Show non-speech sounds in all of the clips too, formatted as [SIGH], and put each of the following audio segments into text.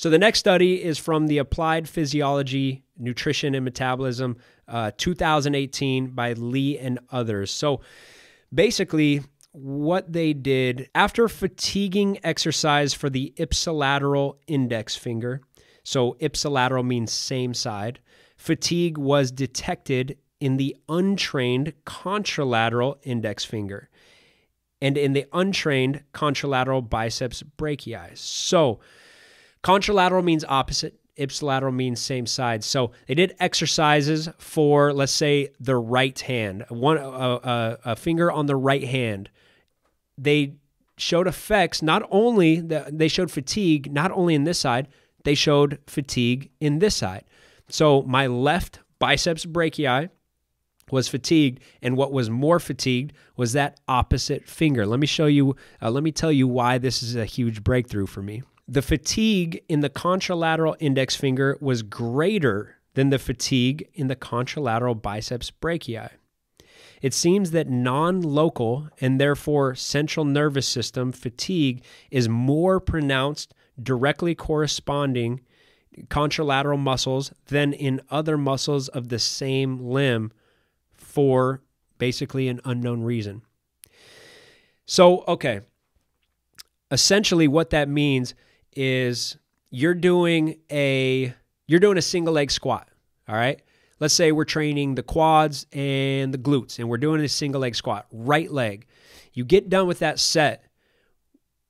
So the next study is from the Applied Physiology, Nutrition, and Metabolism, uh, 2018 by Li and others. So basically, what they did after fatiguing exercise for the ipsilateral index finger, so ipsilateral means same side, fatigue was detected in the untrained contralateral index finger and in the untrained contralateral biceps brachii. So, Contralateral means opposite. Ipsilateral means same side. So they did exercises for, let's say, the right hand, one a, a, a finger on the right hand. They showed effects. Not only that they showed fatigue, not only in this side, they showed fatigue in this side. So my left biceps brachii was fatigued, and what was more fatigued was that opposite finger. Let me show you. Uh, let me tell you why this is a huge breakthrough for me the fatigue in the contralateral index finger was greater than the fatigue in the contralateral biceps brachii. It seems that non local and therefore central nervous system fatigue is more pronounced directly corresponding contralateral muscles than in other muscles of the same limb for basically an unknown reason. So, okay, essentially what that means is you're doing a you're doing a single leg squat, all right? Let's say we're training the quads and the glutes and we're doing a single leg squat, right leg. You get done with that set,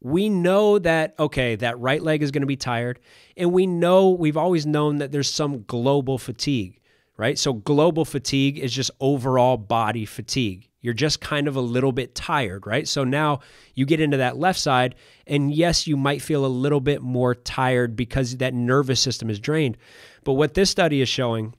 we know that okay that right leg is going to be tired and we know we've always known that there's some global fatigue right so global fatigue is just overall body fatigue you're just kind of a little bit tired, right? So now you get into that left side, and yes, you might feel a little bit more tired because that nervous system is drained. But what this study is showing,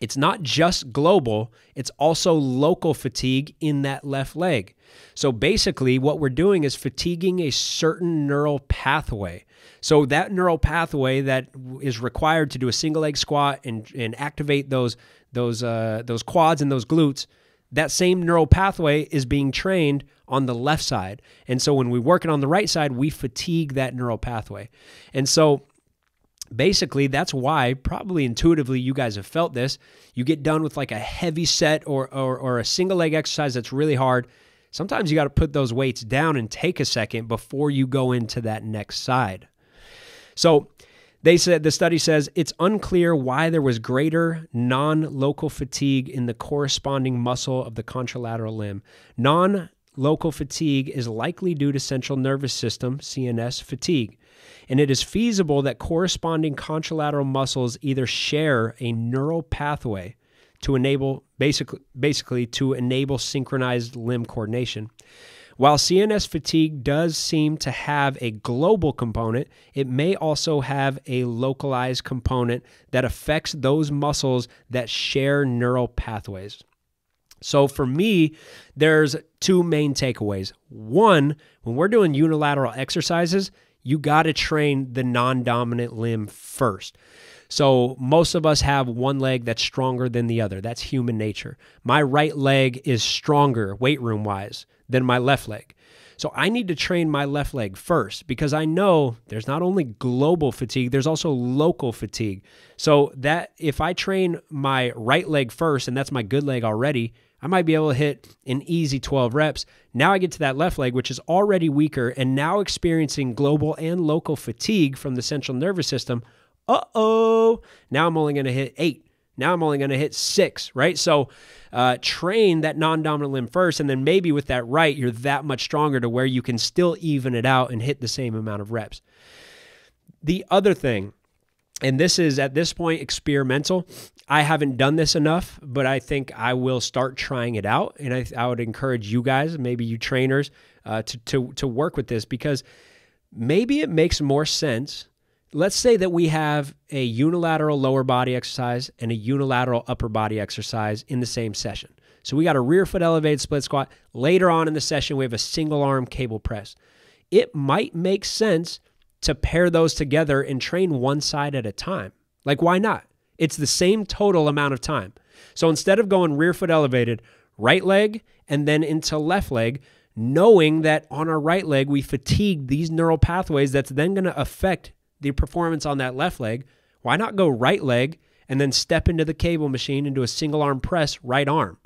it's not just global, it's also local fatigue in that left leg. So basically, what we're doing is fatiguing a certain neural pathway. So that neural pathway that is required to do a single leg squat and, and activate those those uh, those quads and those glutes that same neural pathway is being trained on the left side. And so when we work it on the right side, we fatigue that neural pathway. And so basically that's why probably intuitively you guys have felt this. You get done with like a heavy set or or, or a single leg exercise that's really hard. Sometimes you got to put those weights down and take a second before you go into that next side. So they said the study says it's unclear why there was greater non-local fatigue in the corresponding muscle of the contralateral limb. Non local fatigue is likely due to central nervous system CNS fatigue, and it is feasible that corresponding contralateral muscles either share a neural pathway to enable basically basically to enable synchronized limb coordination. While CNS fatigue does seem to have a global component, it may also have a localized component that affects those muscles that share neural pathways. So for me, there's two main takeaways. One, when we're doing unilateral exercises, you got to train the non dominant limb first. So most of us have one leg that's stronger than the other. That's human nature. My right leg is stronger weight room wise than my left leg. So I need to train my left leg first because I know there's not only global fatigue, there's also local fatigue. So that if I train my right leg first and that's my good leg already, I might be able to hit an easy 12 reps. Now I get to that left leg, which is already weaker and now experiencing global and local fatigue from the central nervous system. Uh oh, now I'm only going to hit eight. Now I'm only going to hit six, right? So uh, train that non dominant limb first, and then maybe with that right, you're that much stronger to where you can still even it out and hit the same amount of reps. The other thing, and this is at this point experimental. I haven't done this enough, but I think I will start trying it out. And I, I would encourage you guys, maybe you trainers, uh, to, to, to work with this because maybe it makes more sense let's say that we have a unilateral lower body exercise and a unilateral upper body exercise in the same session. So we got a rear foot elevated split squat. Later on in the session, we have a single arm cable press. It might make sense to pair those together and train one side at a time. Like, why not? It's the same total amount of time. So instead of going rear foot elevated, right leg, and then into left leg, knowing that on our right leg, we fatigue these neural pathways that's then going to affect the performance on that left leg, why not go right leg and then step into the cable machine into a single arm press right arm?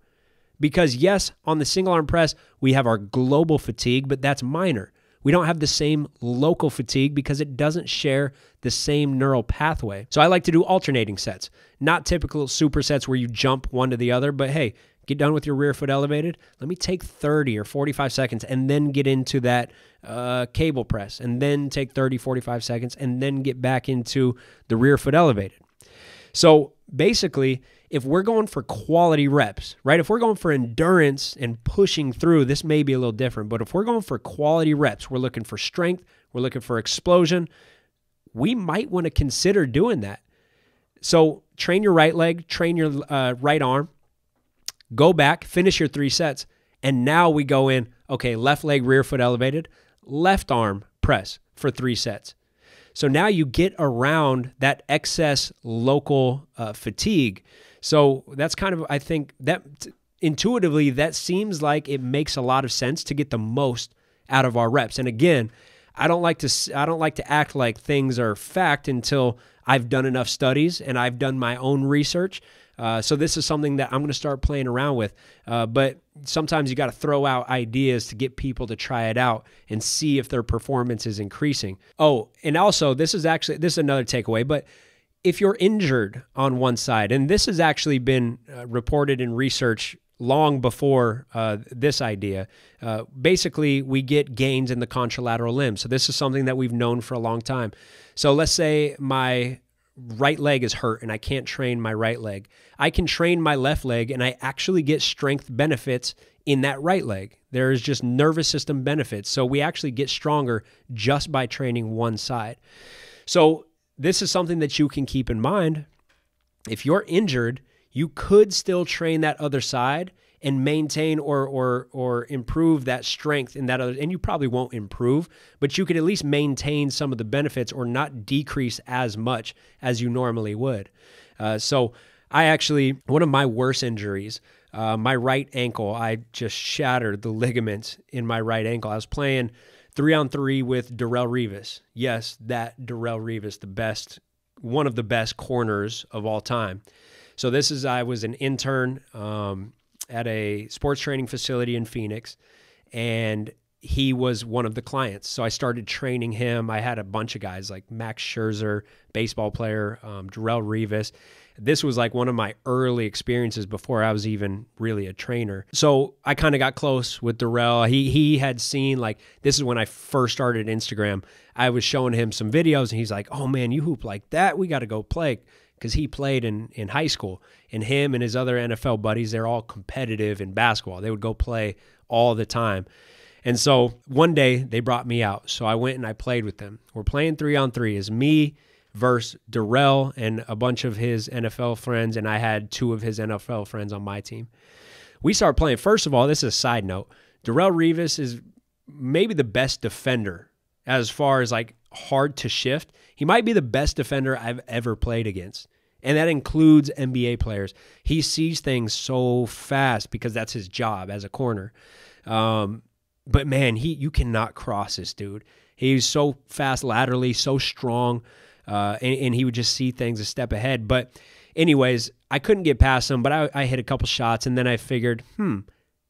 Because, yes, on the single arm press, we have our global fatigue, but that's minor. We don't have the same local fatigue because it doesn't share the same neural pathway. So I like to do alternating sets, not typical supersets where you jump one to the other, but hey, get done with your rear foot elevated. Let me take 30 or 45 seconds and then get into that uh, cable press and then take 30, 45 seconds and then get back into the rear foot elevated. So basically, if we're going for quality reps, right? If we're going for endurance and pushing through, this may be a little different, but if we're going for quality reps, we're looking for strength, we're looking for explosion, we might want to consider doing that. So train your right leg, train your uh, right arm, go back, finish your three sets, and now we go in, okay, left leg, rear foot elevated, left arm press for three sets. So now you get around that excess local uh, fatigue. So that's kind of, I think, that intuitively, that seems like it makes a lot of sense to get the most out of our reps. And again, I don't like to I don't like to act like things are fact until I've done enough studies and I've done my own research. Uh, so this is something that I'm going to start playing around with. Uh, but sometimes you got to throw out ideas to get people to try it out and see if their performance is increasing. Oh, and also this is actually this is another takeaway, but if you're injured on one side, and this has actually been uh, reported in research long before uh, this idea. Uh, basically, we get gains in the contralateral limb. So, this is something that we've known for a long time. So, let's say my right leg is hurt and I can't train my right leg. I can train my left leg and I actually get strength benefits in that right leg. There is just nervous system benefits. So, we actually get stronger just by training one side. So, this is something that you can keep in mind. If you're injured, you could still train that other side and maintain or or or improve that strength in that other and you probably won't improve but you could at least maintain some of the benefits or not decrease as much as you normally would uh, so i actually one of my worst injuries uh, my right ankle i just shattered the ligaments in my right ankle i was playing three on three with Darrelle Revis. Yes, that Darrelle Revis, the best, one of the best corners of all time. So this is I was an intern um, at a sports training facility in Phoenix, and he was one of the clients. So I started training him. I had a bunch of guys like Max Scherzer, baseball player, um, Darrelle Revis. This was like one of my early experiences before I was even really a trainer. So I kind of got close with Darrelle. He he had seen like this is when I first started Instagram. I was showing him some videos, and he's like, "Oh man, you hoop like that? We got to go play." Because he played in, in high school. And him and his other NFL buddies, they're all competitive in basketball. They would go play all the time. And so one day they brought me out. So I went and I played with them. We're playing three on three. Is me versus Darrelle and a bunch of his NFL friends. And I had two of his NFL friends on my team. We start playing. First of all, this is a side note. Darrelle Revis is maybe the best defender as far as like hard to shift. He might be the best defender I've ever played against. And that includes NBA players. He sees things so fast because that's his job as a corner. Um, but man, he you cannot cross this dude. He's so fast laterally, so strong, uh, and, and, he would just see things a step ahead. But, anyways, I couldn't get past him. But I, I hit a couple shots, and then I figured, hmm,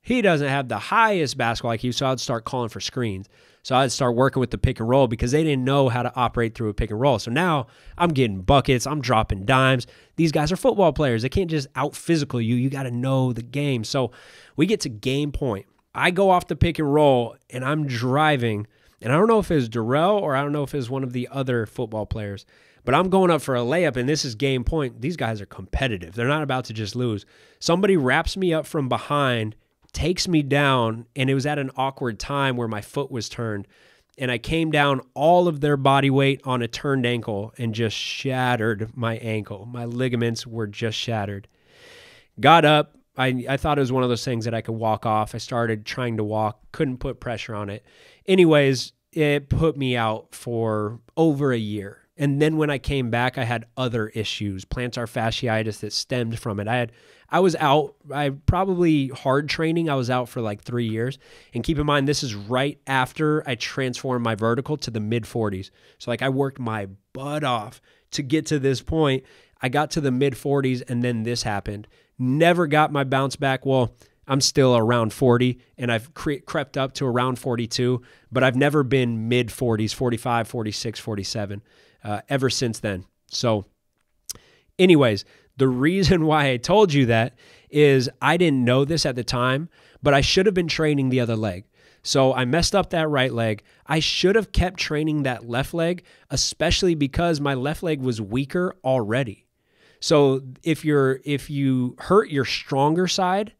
he doesn't have the highest basketball IQ, so I'd start calling for screens. So I'd start working with the pick and roll because they didn't know how to operate through a pick and roll. So now I'm getting buckets, I'm dropping dimes. These guys are football players. They can't just out physical you. You got to know the game. So we get to game point. I go off the pick and roll and I'm driving. And I don't know if it's Darrelle or I don't know if it's one of the other football players, but I'm going up for a layup and this is game point. These guys are competitive. They're not about to just lose. Somebody wraps me up from behind takes me down, and it was at an awkward time where my foot was turned. And I came down all of their body weight on a turned ankle and just shattered my ankle. My ligaments were just shattered. Got up. I, I thought it was one of those things that I could walk off. I started trying to walk, couldn't put pressure on it. Anyways, it put me out for over a year. And then when I came back, I had other issues, plantar fasciitis that stemmed from it. I had I was out, I probably hard training, I was out for like 3 years. And keep in mind this is right after I transformed my vertical to the mid 40s. So like I worked my butt off to get to this point. I got to the mid 40s and then this happened. Never got my bounce back. Well, I'm still around 40 and I've cre- crept up to around 42, but I've never been mid 40s, 45, 46, 47 uh, ever since then. So, anyways, the reason [LAUGHS] why I told you that is I didn't know this at the time, but I should have been training the other leg. So I messed up that right leg. I should have kept training that left leg, especially because my left leg was weaker already. So if you're if you hurt your stronger side,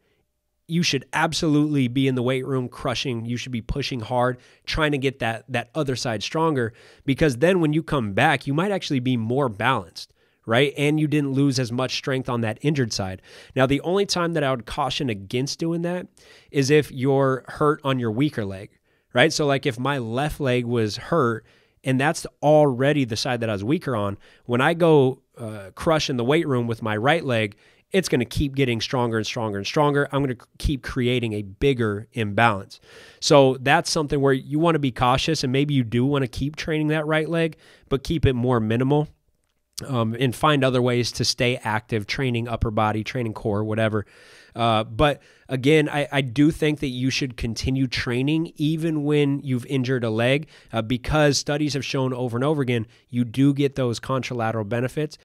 you should absolutely be in the weight room crushing. You should be pushing hard trying to get that that other side stronger because then when you come back you might actually be more balanced right? And you didn't lose as much strength on that injured side. Now the only time that i would caution against doing that is if you're hurt on your weaker leg right? So like if my left leg was hurt and that's already the side that i was weaker on when i go uh, crush in the weight room with my right leg it's going to keep getting stronger and stronger and stronger. I'm going to keep creating a bigger imbalance. So that's something where you want to be cautious and maybe you do want to keep training that right leg, but keep it more minimal. Um, and find other ways to stay active, training upper body, training core, whatever. Uh, but again, I, I, do think that you should continue training even when you've injured a leg uh, because studies have shown over and over again you do get those contralateral benefits